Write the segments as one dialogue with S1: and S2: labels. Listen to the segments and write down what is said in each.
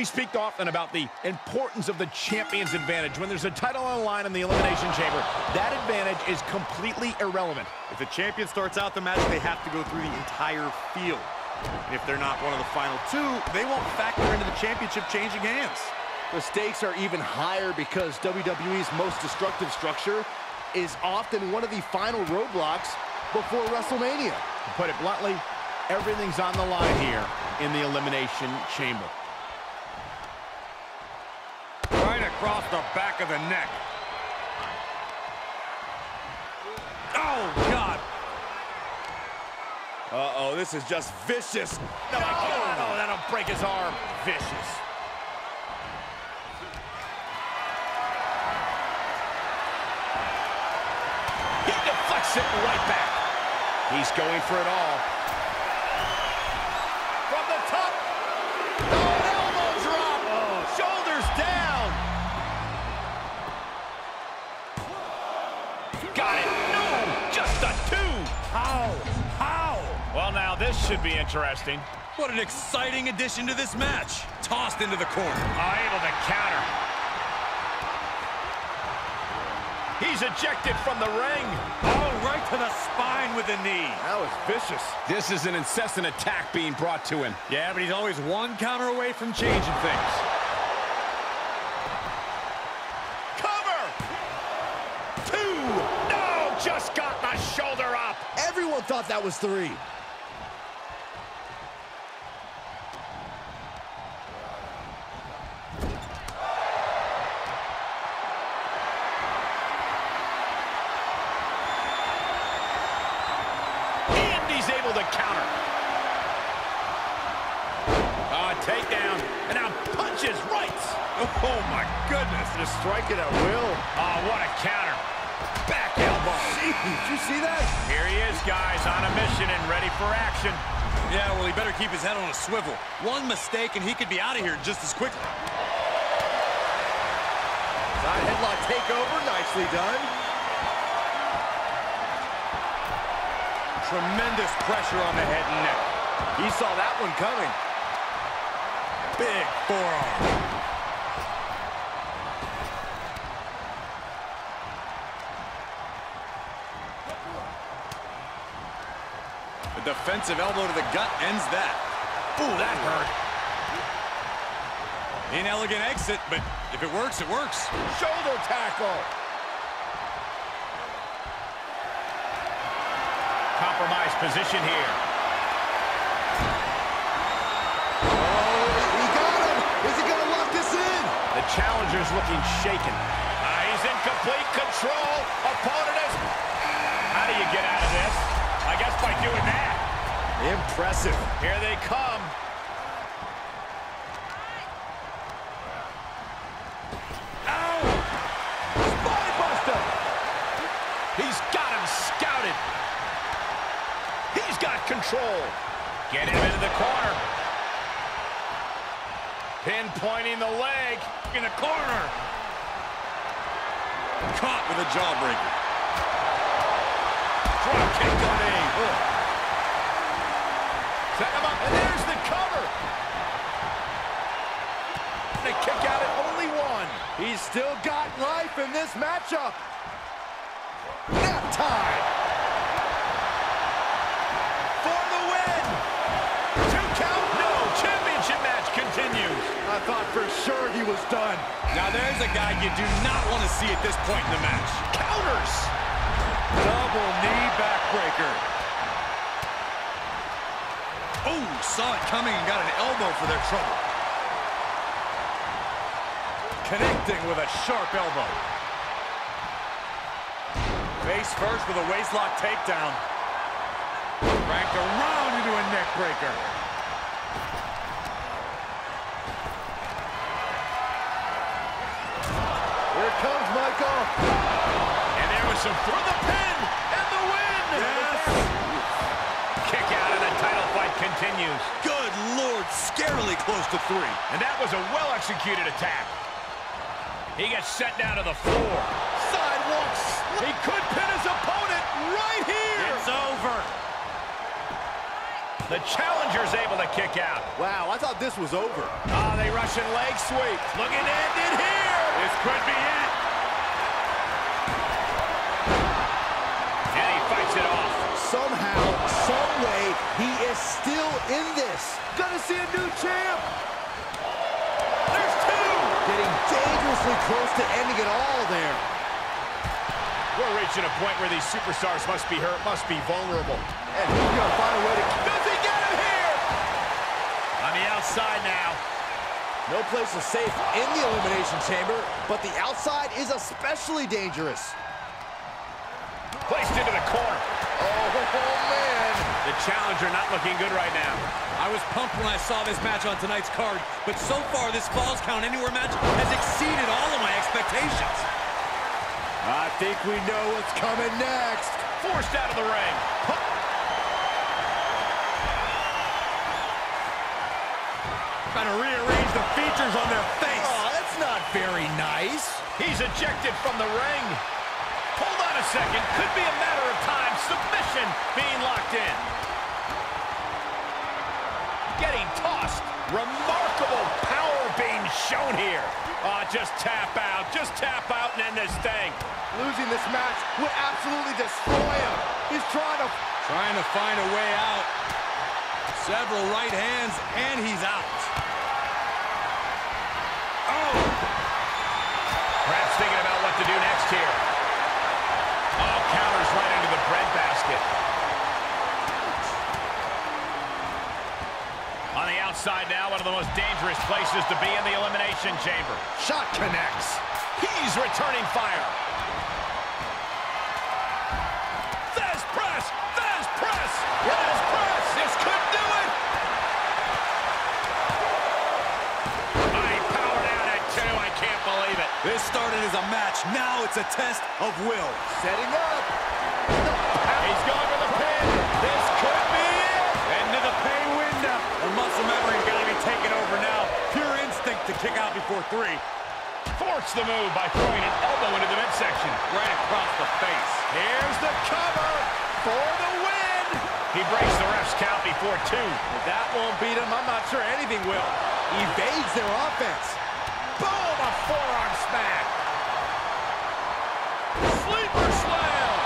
S1: We speak often about the importance of the champion's advantage. When there's a title on the line in the Elimination Chamber, that advantage is completely irrelevant.
S2: If the champion starts out the match, they have to go through the entire field. And if they're not one of the final two, they won't factor into the championship changing hands.
S3: The stakes are even higher because WWE's most destructive structure is often one of the final roadblocks before WrestleMania.
S1: To put it bluntly, everything's on the line here in the Elimination Chamber.
S2: Across the back of the neck. Oh, God.
S1: Uh-oh, this is just vicious. No, oh, no. oh, that'll break his arm. Vicious. He deflects it right back. He's going for it all. Well, now this should be interesting.
S2: What an exciting addition to this match. Tossed into the corner.
S1: Oh, able to counter. He's ejected from the ring.
S2: Oh, right to the spine with the knee.
S3: That was vicious.
S1: This is an incessant attack being brought to him.
S2: Yeah, but he's always one counter away from changing things.
S1: Cover! Two! No! Just got the shoulder up!
S3: Everyone thought that was three.
S1: Takedown. And now punches rights.
S2: Oh, my goodness.
S3: Just strike it at will.
S1: Oh, what a counter. Back elbow.
S3: Jeez, did you see that?
S1: Here he is, guys, on a mission and ready for action.
S2: Yeah, well, he better keep his head on a swivel. One mistake and he could be out of here just as quickly.
S3: Side headlock takeover, nicely done.
S2: Tremendous pressure on the head and neck.
S3: He saw that one coming.
S2: Big forearm. The defensive elbow to the gut ends that.
S1: Ooh, that hurt.
S2: Inelegant exit, but if it works, it works.
S1: Shoulder tackle. Compromised position here. Challenger's looking shaken. Ah, he's in complete control. Opponent is... How do you get out of this? I guess by doing that.
S3: Impressive.
S1: Here they come. Ow! He's got him scouted. He's got control. Get him into the corner. Pinpointing the leg in the corner.
S2: Caught with a jawbreaker.
S1: Drop kick the. Ugh. Set him up, and there's the cover. They kick out at only one.
S3: He's still got life in this matchup. Nap time. I thought for sure he was done.
S2: Now there's a guy you do not want to see at this point in the match.
S1: Counters.
S2: Double knee backbreaker. Oh, saw it coming and got an elbow for their trouble. Connecting with a sharp elbow. Face first with a waistlock takedown. Cranked around into a neck
S1: And there was some through the pin and the win.
S2: Yes.
S1: Kick out and the title fight continues.
S2: Good Lord, scarily close to three.
S1: And that was a well-executed attack. He gets set down to the floor.
S3: Sidewalk
S1: He could pin his opponent right here.
S2: It's over.
S1: The challenger's able to kick out.
S3: Wow, I thought this was over.
S1: Ah, oh, they Russian leg sweep. Looking to end it here.
S2: This could be it.
S3: Somehow, some way, he is still in this. Gonna see a new champ.
S1: There's two.
S3: Getting dangerously close to ending it all there.
S1: We're reaching a point where these superstars must be hurt, must be vulnerable.
S3: And he's gonna find a way to...
S1: Does he get him here? On the outside now.
S3: No place is safe in the Elimination Chamber, but the outside is especially dangerous.
S1: Placed into the corner.
S3: Oh, man.
S1: The challenger not looking good right now.
S4: I was pumped when I saw this match on tonight's card, but so far this Falls Count Anywhere match has exceeded all of my expectations.
S3: I think we know what's coming next.
S1: Forced out of the ring.
S2: Trying to rearrange the features on their face.
S3: Oh, that's not very nice.
S1: He's ejected from the ring. Hold on a second. Could be a matter of time. Submission being locked in. Getting tossed. Remarkable power being shown here. Oh, just tap out. Just tap out and end this thing.
S3: Losing this match would absolutely destroy him. He's trying to...
S4: Trying to find a way out. Several right hands, and he's out.
S1: Oh! Perhaps thinking about what to do next here. Oh, counters right into the breadbasket. On the outside now, one of the most dangerous places to be in the Elimination Chamber.
S3: Shot connects.
S1: He's returning fire. Thesz press! Thesz press! Thesz press! This could do it! He powered out at two. I can't believe it.
S4: This started as a match. Now it's a test of will.
S3: Setting up.
S1: He's going for the pin. This could be it.
S4: Into the pay window. The muscle memory's got to be taken over now. Pure instinct to kick out before three.
S1: Forced the move by throwing an elbow into the midsection.
S4: Right across the face.
S1: Here's the cover for the win. He breaks the ref's count before two.
S3: If that won't beat him, I'm not sure anything will. Evades their offense.
S1: Boom, a forearm smack. Sleeper slam.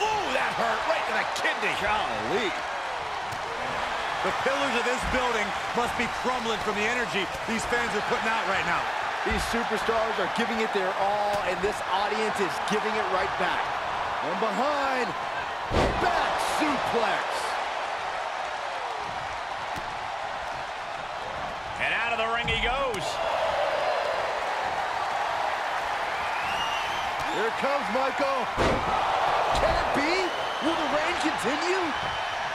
S1: Ooh, that hurt right to the kidney.
S3: Golly.
S2: The pillars of this building must be crumbling from the energy these fans are putting out right now.
S3: These superstars are giving it their all, and this audience is giving it right back. From behind, back suplex.
S1: And out of the ring he goes.
S3: Here comes, Michael. Can it be? Will the reign continue?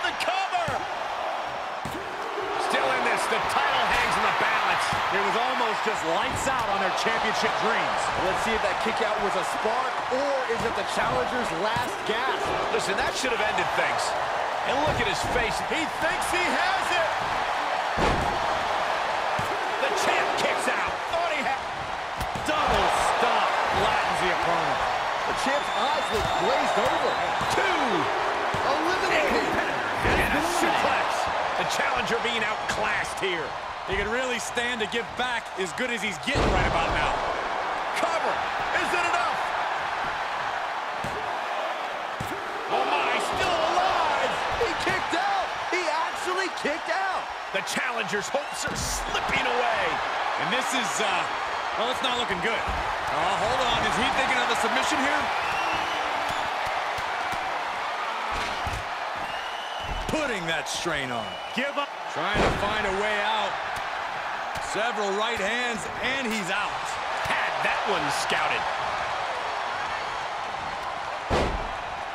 S1: The cover. Still in this. The title hangs in the balance.
S2: It was almost just lights out on their championship dreams.
S3: Let's see if that kick out was a spark, or is it the challenger's last gasp?
S1: Listen, that should have ended things. And look at his face. He thinks he has it. The champ kicks out. Thought he had...
S2: Double stop flattens the opponent.
S3: The champ's eyes look glazed over.
S1: Two.
S3: Eliminated.
S1: And a suplex. Challenger being outclassed here.
S4: He can really stand to give back as good as he's getting right about now.
S1: Cover. Is it enough? Oh, my. Still alive.
S3: He kicked out. He actually kicked out.
S1: The challenger's hopes are slipping away.
S4: And this is, uh, well, it's not looking good. Oh, hold on. Is he thinking of the submission here? Putting that strain on.
S2: Give up.
S4: Trying to find a way out. Several right hands, and he's out.
S1: Had that one scouted.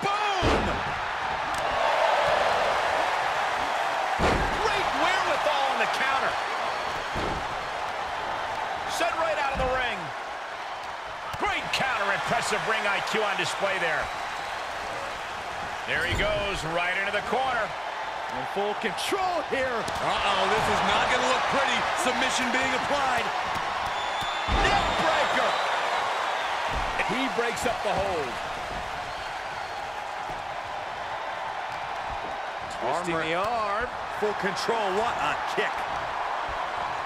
S1: Boom! Great wherewithal on the counter. Sent right out of the ring. Great counter, impressive ring IQ on display there. There he goes, right into the corner.
S3: In full control here.
S4: Uh-oh, this is not going to look pretty. Submission being applied.
S1: Neck breaker. He breaks up the hold.
S2: Twisting the arm. Full control. What a kick.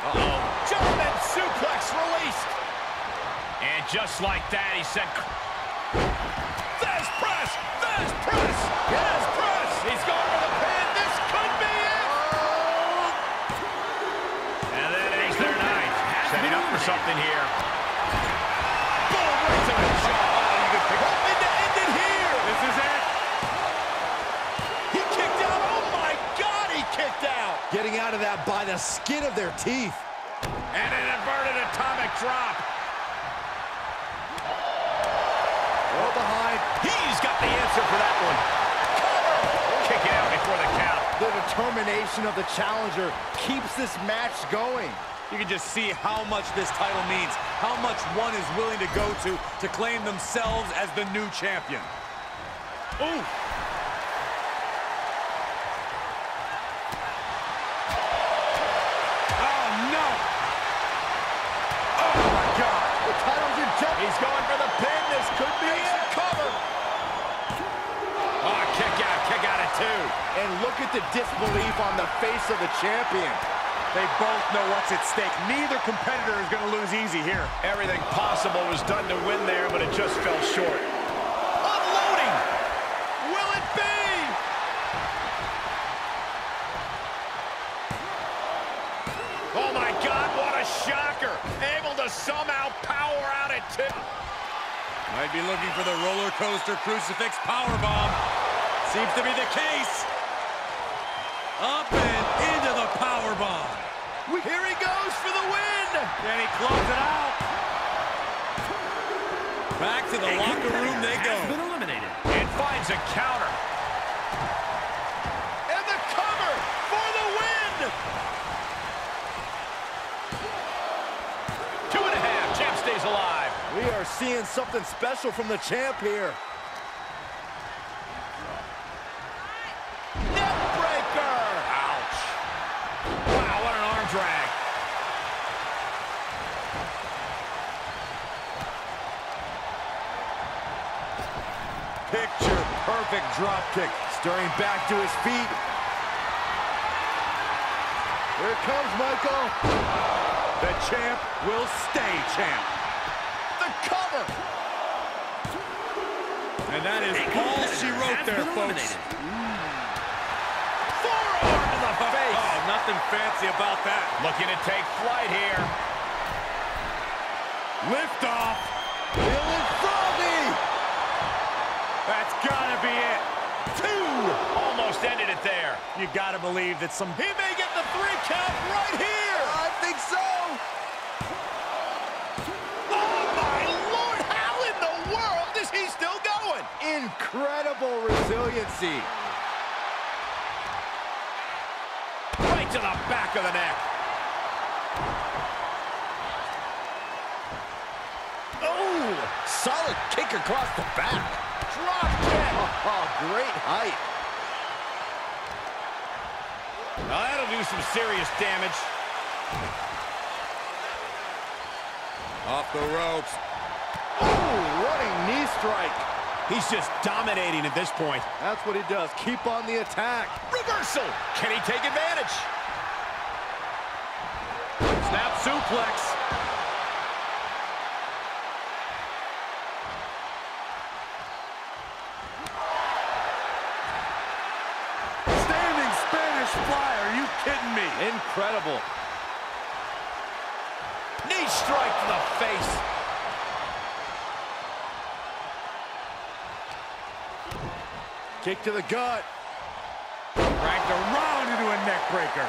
S1: Uh-oh. German suplex released. And just like that, he said... Thesz press! Thesz press! Thesz press! He's going for the something here. Boom! Right to the jaw. Oh, you could pick Hoping to end it here.
S2: This is it.
S1: He kicked out. Oh, my God, he kicked out.
S3: Getting out of that by the skin of their teeth.
S1: And an inverted atomic drop.
S3: Well behind.
S1: He's got the answer for that one. Cover. Kick it out before the count.
S3: The determination of the challenger keeps this match going.
S2: You can just see how much this title means, how much one is willing to go to to claim themselves as the new champion.
S1: Ooh.
S2: Oh, no! Oh, my God!
S3: The title's in jeopardy.
S1: He's going for the pin. This could be it. Cover. Oh, kick out. Kick out at two.
S3: And look at the disbelief on the face of the champion.
S2: They both know what's at stake. Neither competitor is going to lose easy here.
S1: Everything possible was done to win there, but it just fell short. Unloading. Will it be? Oh, my God, what a shocker. Able to somehow power out at two.
S2: Might be looking for the roller coaster crucifix powerbomb. Seems to be the case. Up and into the powerbomb.
S1: Here he goes for the win.
S2: And he closes it out.
S4: Back to the locker room they go.
S5: Has been eliminated.
S1: And finds a counter. And the cover for the win. Two and a half. Champ stays alive.
S3: We are seeing something special from the champ here.
S2: Drop kick.
S3: Stirring back to his feet. Here comes Michael.
S2: The champ will stay champ.
S1: The cover.
S2: And that is all she wrote there, folks.
S1: Forearm to the oh, face.
S2: Oh, nothing fancy about that.
S1: Looking to take flight here.
S2: Lift off.
S3: Feeling froggy.
S2: That's gotta be it.
S1: Two. Almost ended it there.
S2: You gotta believe that some
S1: He may get the three count right here.
S3: I think so.
S1: Oh, my Lord. How in the world is he still going?
S3: Incredible resiliency.
S1: Right to the back of the neck.
S3: Oh, solid kick across the back.
S1: Drop kick.
S3: Oh, great height.
S1: Now that'll do some serious damage.
S2: off the ropes.
S3: Oh, running knee strike.
S1: He's just dominating at this point.
S3: That's what he does. Keep on the attack.
S1: Reversal. Can he take advantage?
S2: Snap suplex.
S3: Incredible.
S1: Knee strike to the face.
S3: Kick to the gut.
S2: Dragged around into a neck breaker.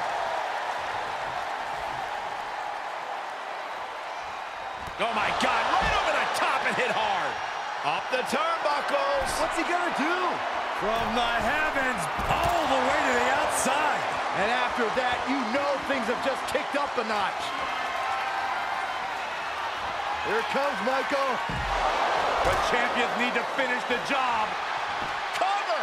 S1: Oh, my God. Right over the top and hit hard. Up the turnbuckles.
S3: What's he gonna do?
S2: From the heavens all the way to the outside.
S3: And after that, you know things have just kicked up a notch. Here comes Michael.
S2: But champions need to finish the job.
S1: Cover.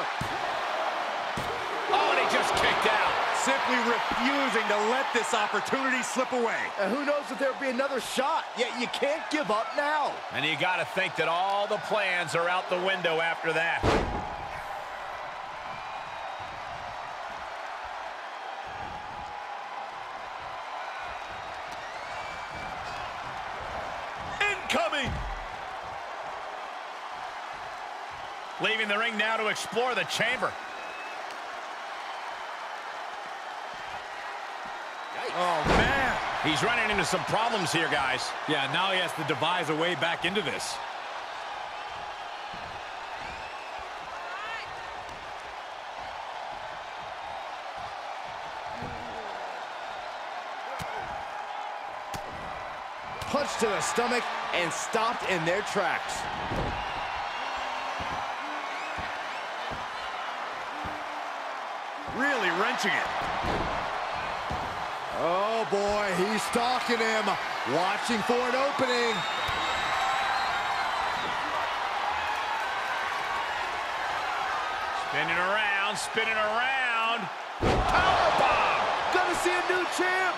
S1: Oh, and he just kicked out.
S2: Simply refusing to let this opportunity slip away.
S3: And who knows if there'll be another shot. Yet you can't give up now.
S1: And you got to think that all the plans are out the window after that. Leaving the ring now to explore the chamber.
S2: Oh, man.
S1: He's running into some problems here, guys.
S4: Yeah, now he has to devise a way back into this.
S3: Punch to the stomach and stopped in their tracks.
S2: Really wrenching it.
S3: Oh boy, he's stalking him, watching for an opening.
S1: Spinning around, spinning around. Oh, Powerbomb!
S3: Gonna see a new champ.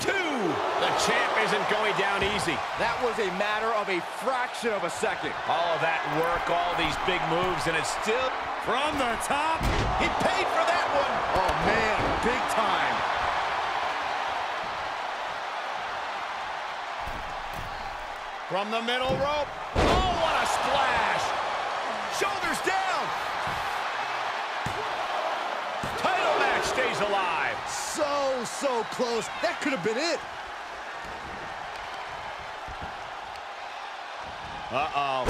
S1: Two! The champ isn't going down easy.
S3: That was a matter of a fraction of a second.
S1: All of that work, all these big moves, and it's still...
S2: From the top.
S1: He paid for that one!
S3: Oh man, big time.
S1: From the middle rope. Oh, what a splash! Shoulders down! Title match stays alive.
S3: So, so close. That could have been it.
S1: Uh-oh.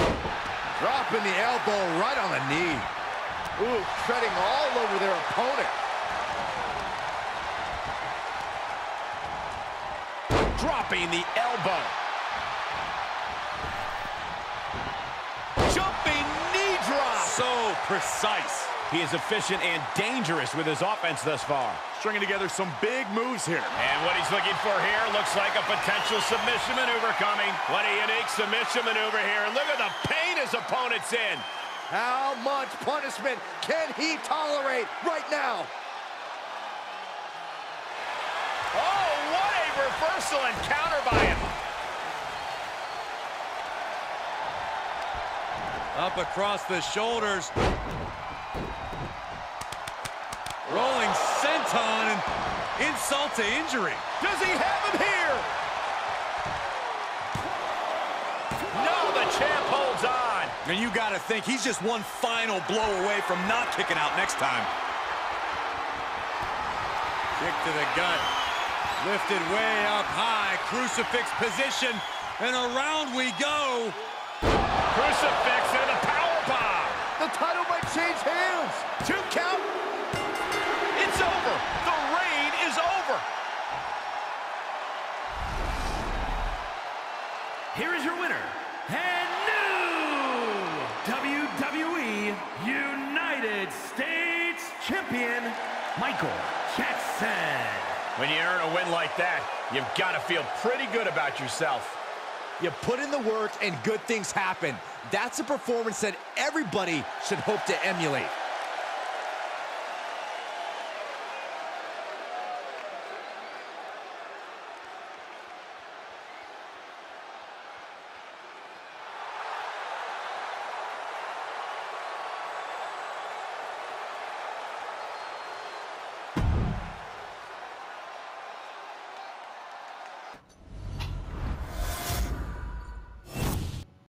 S3: Dropping the elbow right on the knee. Ooh, treading all over their opponent.
S1: Dropping the elbow. Jumping knee drop.
S4: So precise.
S1: He is efficient and dangerous with his offense thus far.
S2: Stringing together some big moves here.
S1: And what he's looking for here looks like a potential submission maneuver coming. What a unique submission maneuver here. And look at the pain his opponent's in.
S3: How much punishment can he tolerate right now?
S1: Oh, what a reversal and counter by him.
S2: Up across the shoulders. Rolling senton and insult to injury.
S1: Does he have him here? No, the champ holds on.
S4: And you got to think he's just one final blow away from not kicking out next time.
S2: Kick to the gut. Lifted way up high. Crucifix position. And around we go.
S1: Crucifix and a power bomb.
S3: The title might change hands.
S1: Two count. It's over. The reign is over.
S5: Here is your winner, and Champion, Michael Jackson.
S1: When you earn a win like that, you've got to feel pretty good about yourself.
S3: You put in the work and good things happen. That's a performance that everybody should hope to emulate.